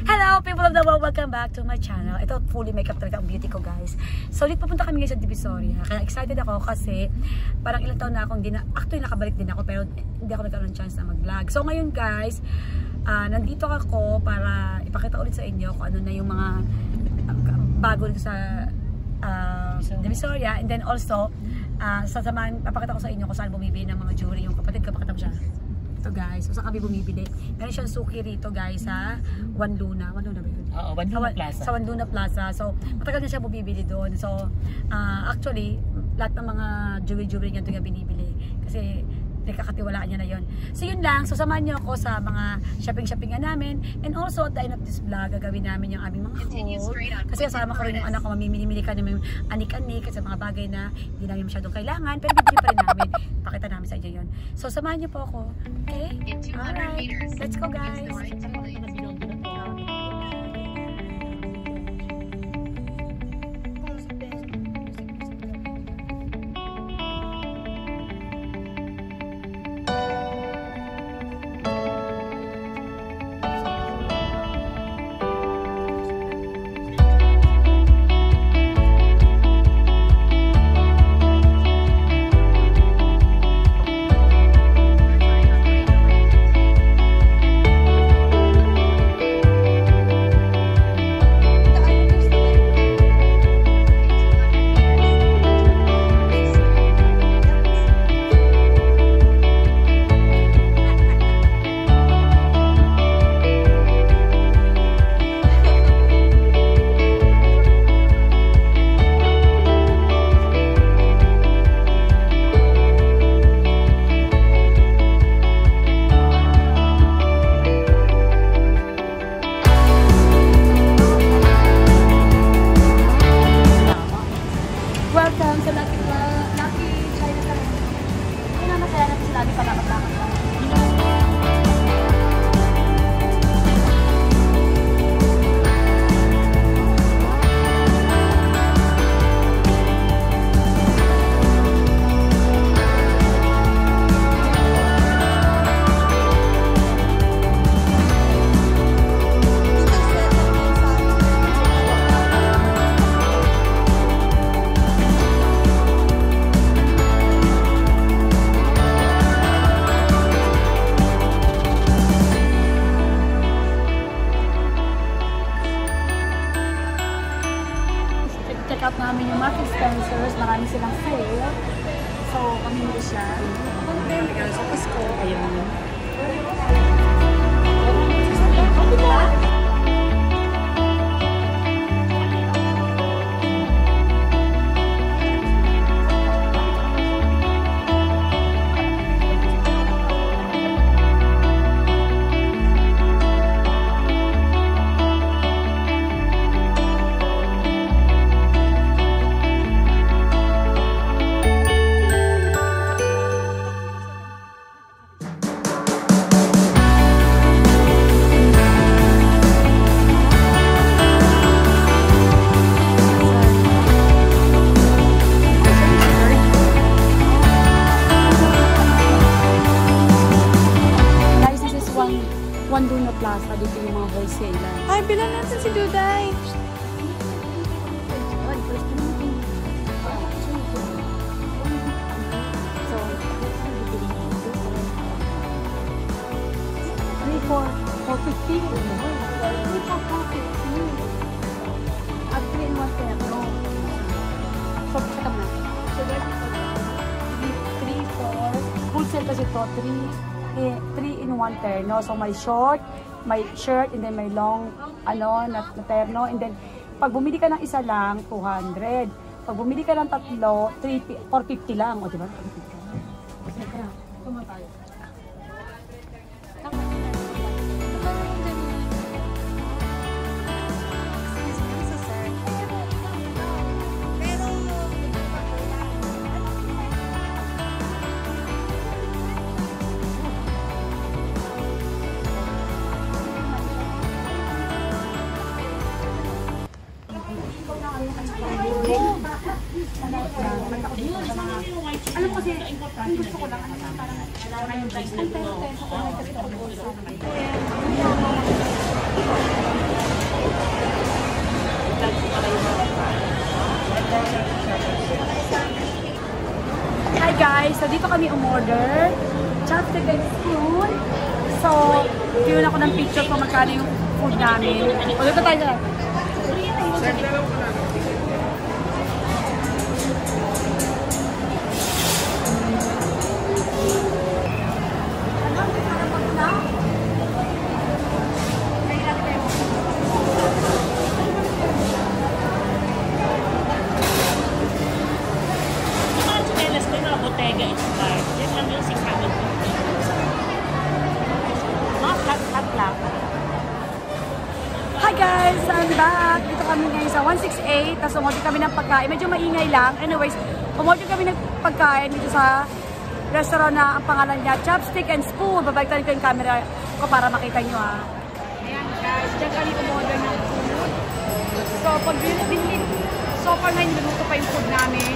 Hello, people of the world! Welcome back to my channel. Ito, fully makeup talaga ang beauty ko, guys. So, ulit pupunta kami ngayon sa Divisoria. Kaya excited ako kasi parang ilang taon na akong na, actually nakabalik din ako pero hindi ako nagkaroon ng chance na mag-vlog. So, ngayon guys, uh, nandito ako para ipakita ulit sa inyo kung ano na yung mga uh, bago sa uh, Divisoria. And then also, uh, sasamahan, papakita ko sa inyo kung saan bumibili ng mga jewelry. Yung kapatid ko, pakita mo siya. Ito guys, saan kami bumibili. Meron siyang suki rito guys sa Wanluna. Wanluna ba yun? Oo, Wanluna Plaza. Sa Wanluna Plaza. So, matagal na siya bumibili doon. So, uh, actually, lahat ng mga jewelry-jewelry niya doon binibili. Kasi pinagkakatiwalaan niya na yon. So yun lang, so samahan niyo ako sa mga shopping-shoppingan namin and also at the end of this vlog, gagawin namin yung aming mga haul. Kasi kasama ko rin yung anak ko, mamimili ka namin anik-anik at sa mga bagay na hindi namin masyadong kailangan, pero bibili pa rin namin. Pakita namin sa inyo yun. So samahan niyo po ako. Okay? Alright. Let's go guys. Kasi to, 3 3 in 1 terno. So may short, may shirt, and then may long, ano, na, na terno. And then, pag bumili ka ng isa lang, 200. Pag bumili ka ng tatlo, 3, 450 lang. O, diba? 450 Hi guys! So dito kami umorder. Chapter guys food. So, tiyon ako ng picture kung magkano yung food namin. O, dito tayo na lang. Sir, Tapos umorder kami ng pagkain. Medyo maingay lang. Anyways, umorder kami ng pagkain dito sa restaurant na ang pangalan niya Chopstick and Spoon. Babagtan ko yung camera ko para makita nyo ha. Ayan guys, dyan kami umorder ng food. So, pag binili, so far na niluto pa yung food namin.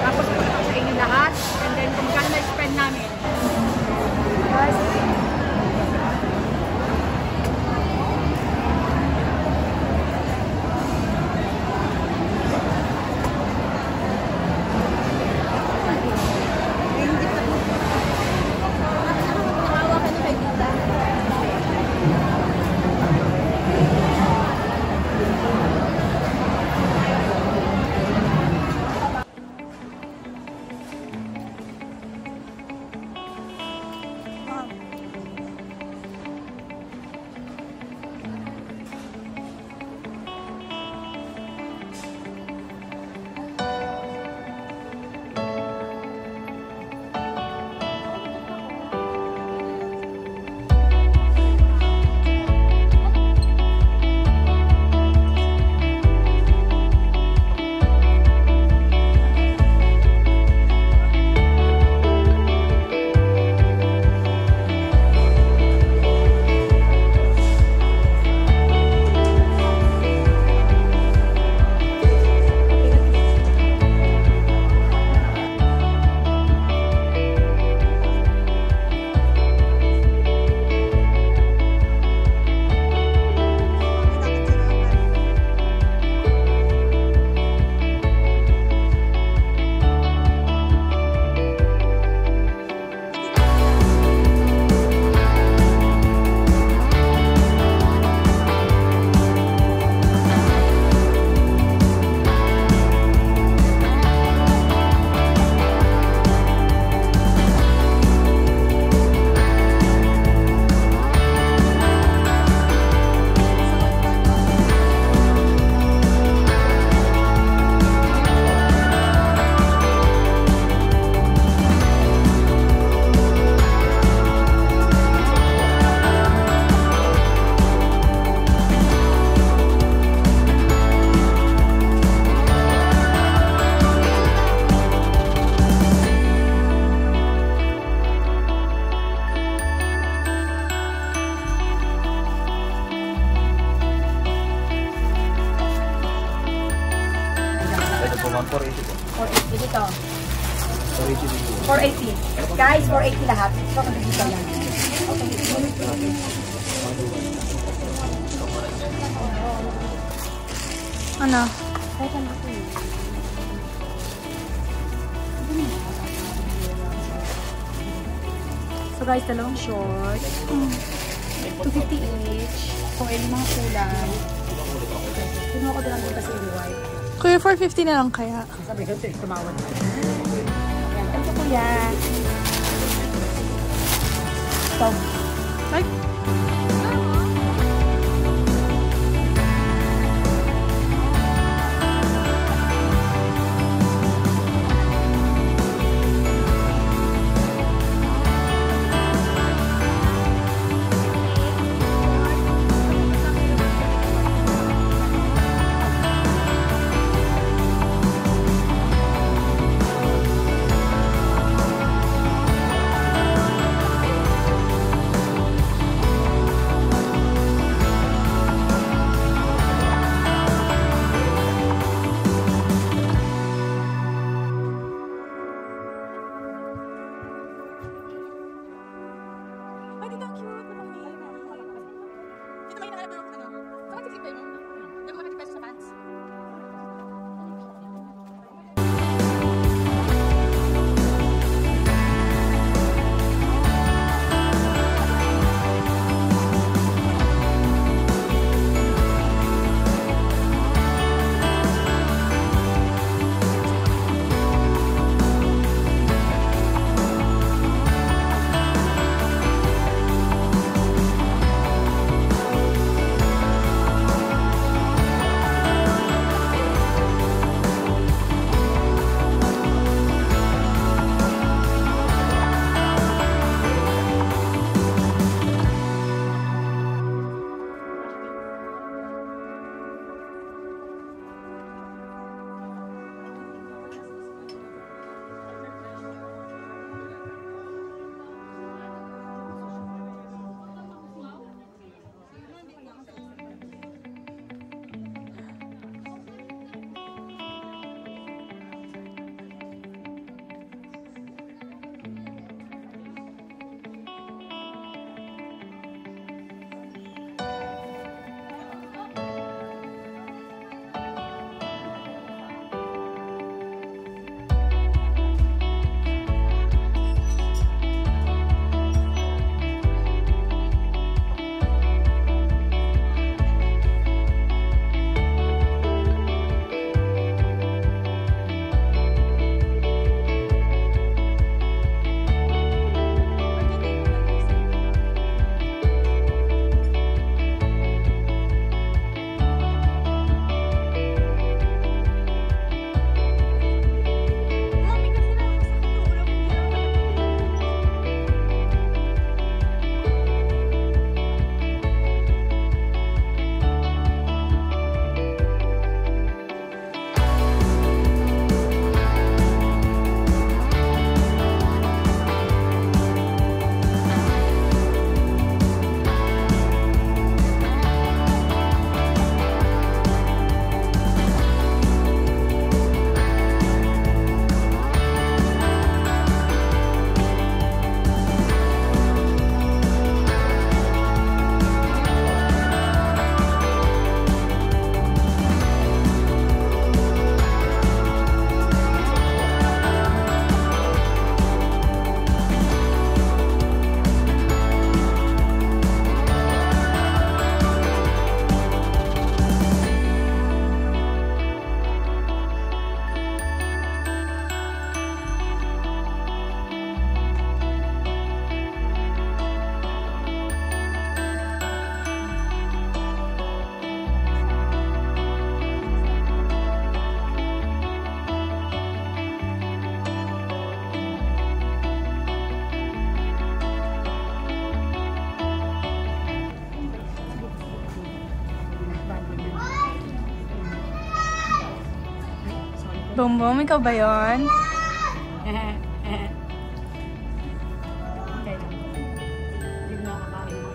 Tapos ko sa inyo lahat. And then kung magkano na-spend namin. Guys, Ito po ma'am, 480 po. 480 dito. 480 dito. 480. Guys, 480 lahat. So, kung dito lang. Ano? So guys, dalawang short. Mm. 250 each. So, yung mga kulay. Kinuha ko din ang punta sa white. Kuya, 450 na lang kaya. Sabi ko, tumawad. Ayan, ito kuya. So, Ay,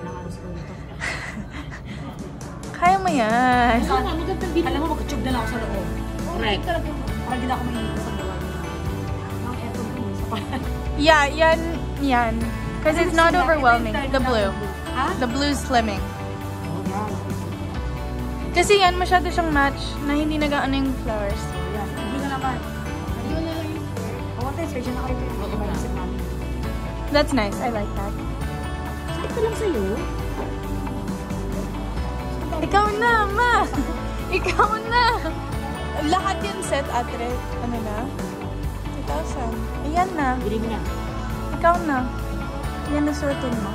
ilang aros ko nito. Kaya mo yan. Alam mo, magkachug na lang ako sa loob. Correct. Parang hindi ako mahilig sa. Yeah, yan, yan. Because it's not overwhelming. The blue. The blue's slimming. Kasi yan, masyado siyang match na hindi nag-ano yung flowers. Oh, ate, search na kayo. That's nice. I like that. Sakto lang sa'yo. Ikaw na, ma! Ikaw na! Lahat yan set, atre. Ano na? 2,000. Ayan na. Mo na. Ikaw na. Yan na suotin mo.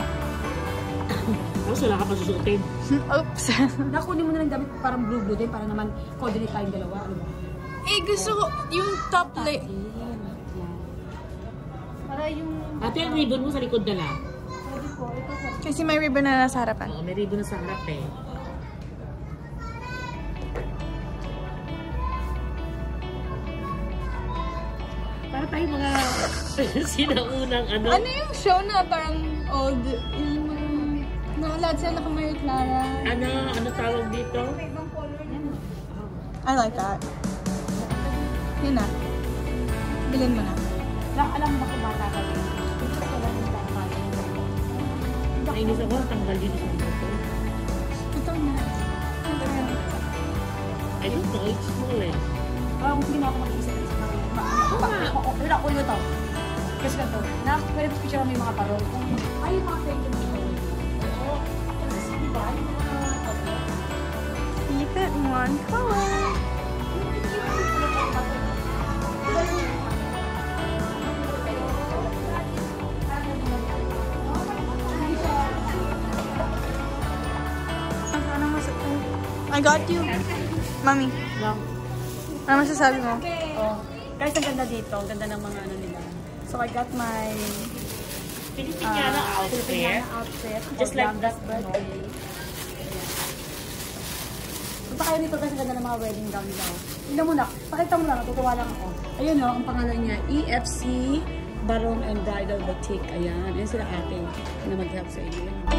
Tapos wala ka pa susuotin. Oops. Nakunin mo na lang damit parang blue-blue din para naman coordinate tayong dalawa. Ano ba? eh, gusto ko yung top lay. Para yung... Ate, ang ribbon mo sa likod na lang. Kasi may ribbon na nasa harapan. Oo, may ribbon na sa harap eh. Para tayo mga sinaunang ano. Ano yung show na parang old? Yung mga... Nakalad sila naka Mary Clara. Ano, ano tawag dito? I like that. Yun na. Bilhin mo na. Na, alam mo ba kung bata ka rin? Ito ko lang yung rin. Nainis ako, tanggal din isang buto. Ito na. I don't know, it's small eh. Kung hindi na ako mag-iisip ng isang nga. Wala ko yun to. Kasi ganito, na pwede picture mo yung mga parol. Ay, yung mga fake parol. Oo. Kasi, di ba? Yung mga. Keep it one color. I got you. Mami, Lang. ano masasabi mo? Oh. Guys, ang ganda dito. Ang ganda ng mga ano nila. So, I got my Filipiniana uh, outfit. Filipiniana outfit. Just like that, birthday. Punta kayo nito kasi ganda ng mga wedding gown nila. oh. Tingnan mo na. Pakita mo lang. Natutuwa lang ako. Ayun o, ang pangalan niya. EFC Barong and Bridal Boutique. Ayan. Ayan sila ate na mag-help sa inyo.